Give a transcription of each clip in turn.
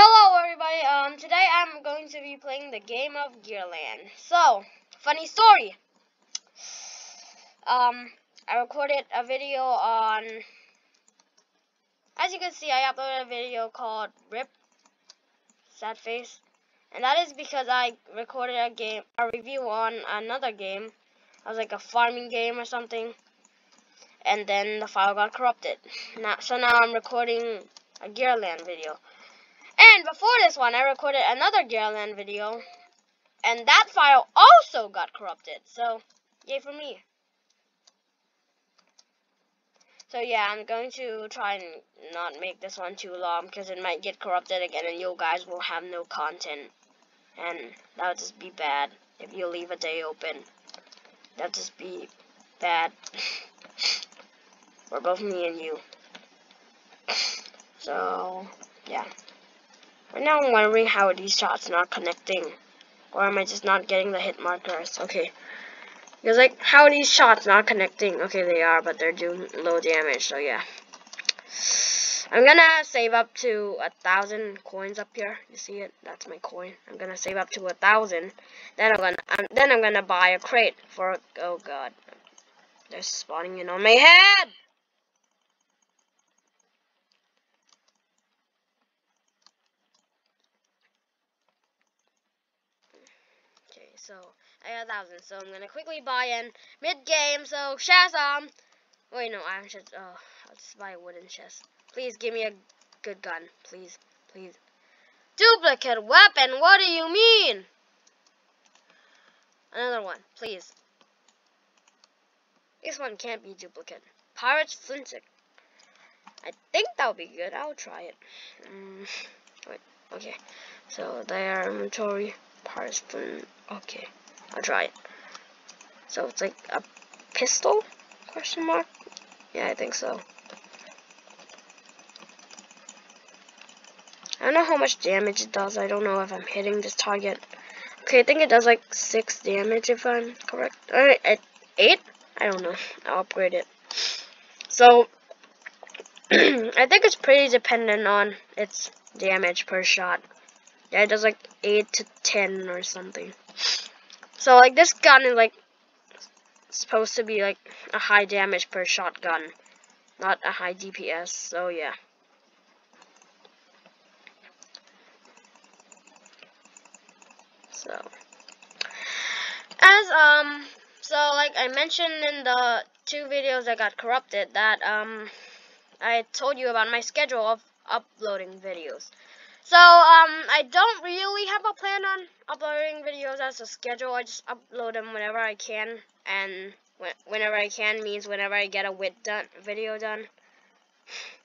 Hello everybody, um, today I'm going to be playing the game of Gearland. So, funny story. Um, I recorded a video on, as you can see, I uploaded a video called RIP, Sad Face. And that is because I recorded a game, a review on another game. It was like a farming game or something. And then the file got corrupted. Now, so now I'm recording a Gearland video. And before this one, I recorded another Gearland video. And that file also got corrupted. So, yay for me. So yeah, I'm going to try and not make this one too long because it might get corrupted again and you guys will have no content. And that would just be bad if you leave a day open. That would just be bad. for both me and you. So, yeah. Right now I'm wondering how these shots not connecting? Or am I just not getting the hit markers? Okay. Because like, how are these shots not connecting? Okay, they are, but they're doing low damage, so yeah. I'm gonna save up to a thousand coins up here. You see it? That's my coin. I'm gonna save up to a thousand. Then I'm gonna, um, then I'm gonna buy a crate for. Oh god, they're spawning in on my head. So I got a thousand. So I'm gonna quickly buy in mid game. So Shazam. Wait, no, I'm just. Oh, I'll just buy a wooden chest. Please give me a good gun, please, please. Duplicate weapon. What do you mean? Another one, please. This one can't be duplicate. Pirate's Flintlock. I think that would be good. I'll try it. Um, wait, okay. So there, inventory. Parsfun. Okay, I'll try it. So it's like a pistol? Question mark? Yeah, I think so. I don't know how much damage it does. I don't know if I'm hitting this target. Okay, I think it does like 6 damage if I'm correct. Alright, 8? I don't know. I'll upgrade it. So, I think it's pretty dependent on its damage per shot. Yeah, it does like 8 to 10 or something. So, like, this gun is, like, supposed to be, like, a high damage per shotgun. Not a high DPS, so, yeah. So, as, um, so, like, I mentioned in the two videos that got corrupted that, um, I told you about my schedule of uploading videos. So, um, I don't really have a plan on uploading videos as a schedule. I just upload them whenever I can, and whenever I can means whenever I get a wit done, video done.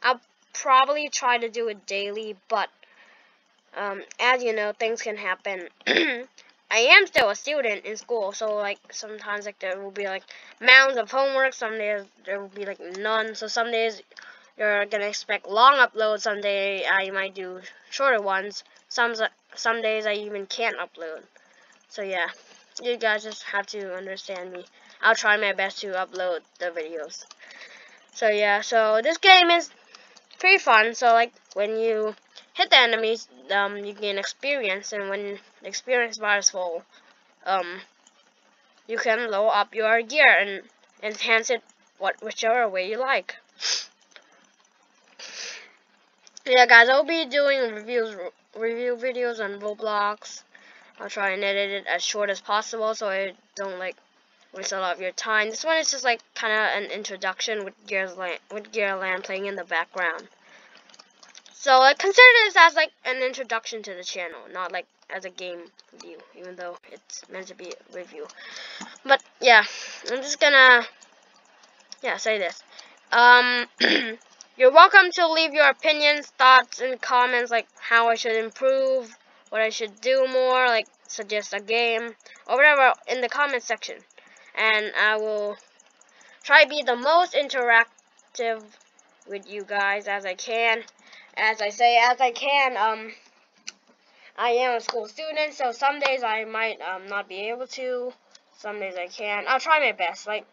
I'll probably try to do it daily, but, um, as you know, things can happen. I am still a student in school, so, like, sometimes, like, there will be, like, mounds of homework, some days there will be, like, none, so some days you're gonna expect long uploads. Someday I might do shorter ones. Some some days I even can't upload. So yeah, you guys just have to understand me. I'll try my best to upload the videos. So yeah, so this game is pretty fun. So like when you hit the enemies, um, you gain experience, and when the experience bar is full, um, you can lower up your gear and enhance it what whichever way you like yeah guys i'll be doing reviews review videos on roblox i'll try and edit it as short as possible so i don't like waste a lot of your time this one is just like kind of an introduction with gearland with Gearland playing in the background so I consider this as like an introduction to the channel, not like as a game review, even though it's meant to be a review. But yeah, I'm just gonna yeah say this. Um, You're welcome to leave your opinions, thoughts, and comments like how I should improve, what I should do more, like suggest a game, or whatever in the comment section. And I will try to be the most interactive with you guys as I can. As I say, as I can, um, I am a school student, so some days I might um, not be able to, some days I can. I'll try my best, like,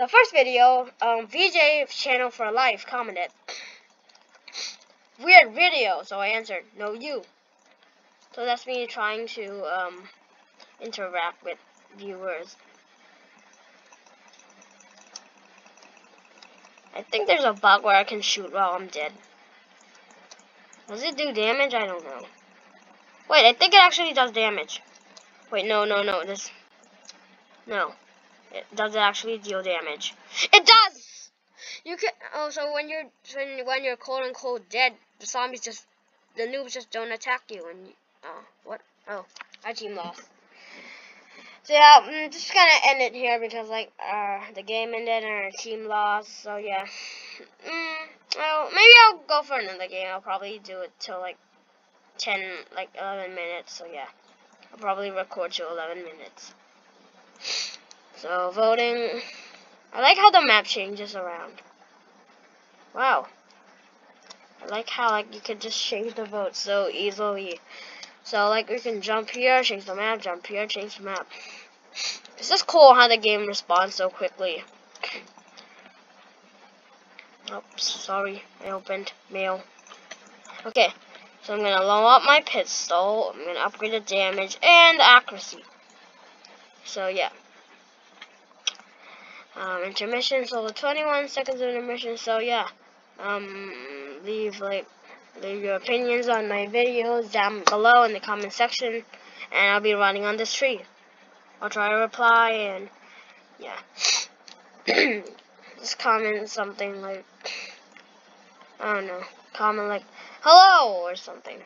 the first video, um, VJ Channel for Life commented, weird video. So I answered, no you. So that's me trying to um, interact with viewers. I think there's a bug where I can shoot while I'm dead. Does it do damage? I don't know. Wait, I think it actually does damage. Wait, no, no, no. This. No. It does actually deal damage. It does! You can. Oh, so when you're when when you're cold and unquote dead, the zombies just the noobs just don't attack you. And oh, what? Oh, our team lost. So yeah, I'm just gonna end it here because like uh, the game ended and our team lost. So yeah, mm, well maybe I'll go for another game. I'll probably do it till like 10, like 11 minutes. So yeah, I'll probably record to 11 minutes. So voting, I like how the map changes around. Wow. I like how like you can just change the vote so easily. So like we can jump here, change the map, jump here, change the map. It's just cool how the game responds so quickly. Oops, sorry, I opened mail. Okay, so I'm gonna load up my pistol, I'm gonna upgrade the damage and accuracy. So yeah. Um, intermission, so the 21 seconds of intermission, so yeah. Um, leave like leave your opinions on my videos down below in the comment section and I'll be running on this tree. I'll try to reply and yeah. Just comment something like I don't know. Comment like hello or something.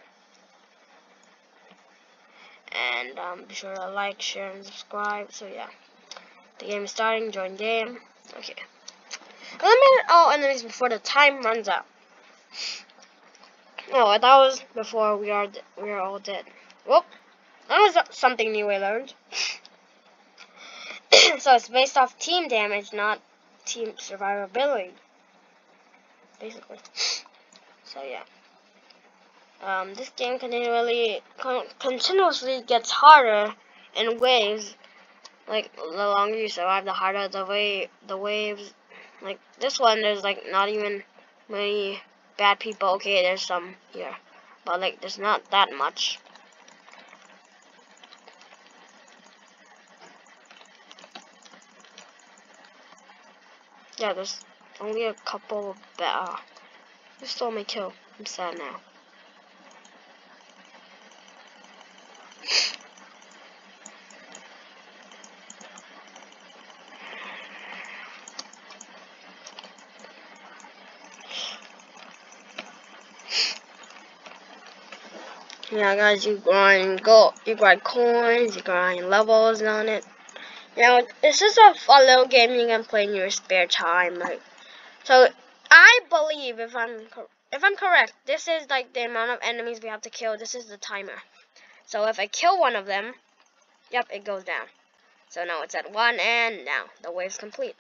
And um, be sure to like, share, and subscribe. So yeah. The game is starting, join game. Okay. Eliminate all enemies before the time runs out. No, that was before we are we are all dead. Well, that was something new I learned. so it's based off team damage, not team survivability. Basically. So yeah. Um, this game continually con continuously gets harder in waves. Like the longer you survive, the harder the way the waves. Like this one, there's like not even many bad people. Okay, there's some here, but like there's not that much. Yeah, there's only a couple. Uh, who stole my kill? I'm sad now. Yeah, guys, you grind gold, you grind coins, you grind levels on it. You know, it's just a fun little game you can play in your spare time. Like, so I believe if I'm if I'm correct, this is like the amount of enemies we have to kill. This is the timer. So if I kill one of them, yep, it goes down. So now it's at one, and now the wave's complete.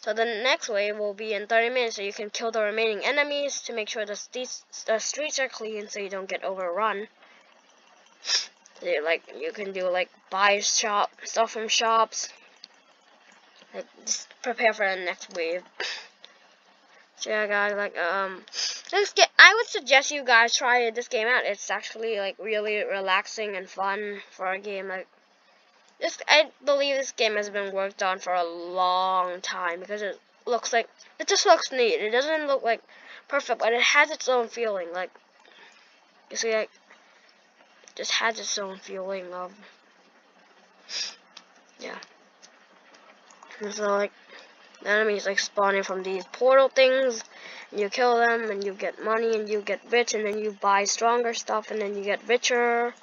So the next wave will be in 30 minutes, so you can kill the remaining enemies to make sure the the streets are clean so you don't get overrun like you can do like buy shop stuff from shops. Like just prepare for the next wave. So yeah, guys, like um, this I would suggest you guys try this game out. It's actually like really relaxing and fun for a game. Like this, I believe this game has been worked on for a long time because it looks like it just looks neat. It doesn't look like perfect, but it has its own feeling. Like you see, like just has its own feeling of yeah. And so like the enemies like spawning from these portal things and you kill them and you get money and you get rich and then you buy stronger stuff and then you get richer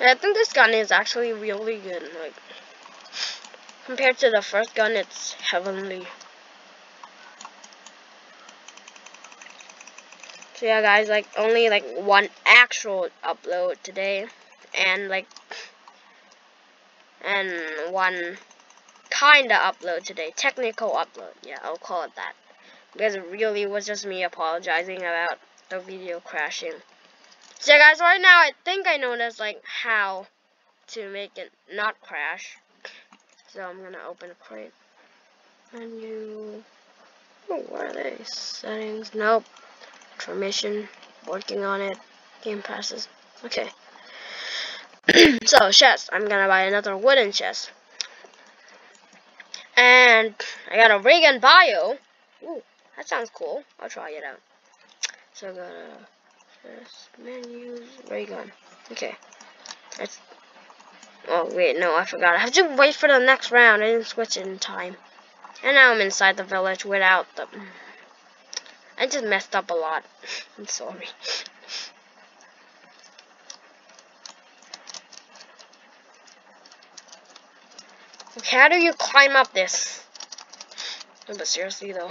I think this gun is actually really good. Like compared to the first gun, it's heavenly. So yeah, guys, like only like one actual upload today, and like and one kinda upload today, technical upload. Yeah, I'll call it that. because it really was just me apologizing about the video crashing. So guys, right now I think I noticed like how to make it not crash. So I'm gonna open a crate menu. Oh, what are they? Settings? Nope. Transmission. Working on it. Game passes. Okay. so chest. I'm gonna buy another wooden chest. And I got a ray gun bio. Ooh, that sounds cool. I'll try it out. So I got a chest menus ray gun. Okay. That's Oh, wait, no, I forgot. I have to wait for the next round. I didn't switch it in time. And now I'm inside the village without them. I just messed up a lot. I'm sorry. Okay, how do you climb up this? But seriously though.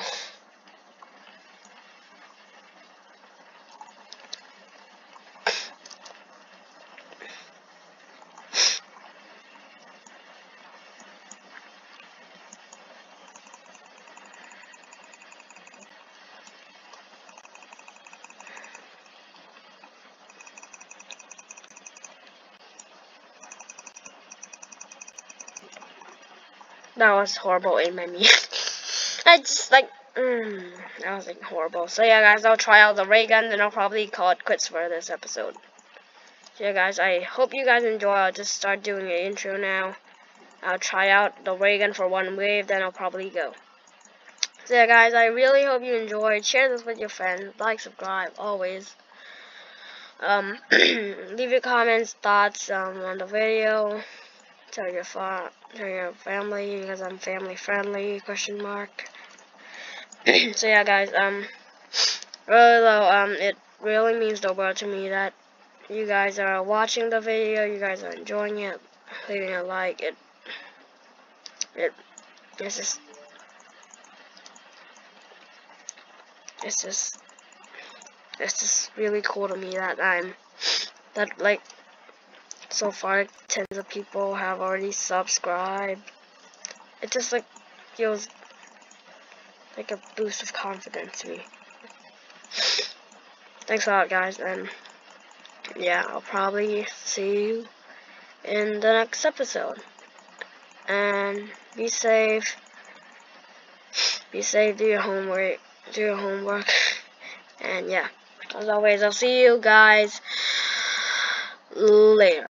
That was horrible in my me. I just like, mm, that was like horrible. So yeah, guys, I'll try out the ray gun, and I'll probably call it quits for this episode. So yeah, guys, I hope you guys enjoy. I'll just start doing an intro now. I'll try out the ray gun for one wave, then I'll probably go. So yeah, guys, I really hope you enjoyed. Share this with your friends. Like, subscribe, always. Um, leave your comments, thoughts um, on the video. Tell your fa tell your family because I'm family friendly. Question mark. so yeah, guys. Um, really though, um, it really means the world to me that you guys are watching the video. You guys are enjoying it, leaving a like. It, it, it's just, it's just, it's just really cool to me that I'm, that like so far tens of people have already subscribed. It just like feels like a boost of confidence to me. Thanks a lot guys and yeah I'll probably see you in the next episode. And be safe. Be safe. Do your homework. Do your homework. And yeah as always I'll see you guys later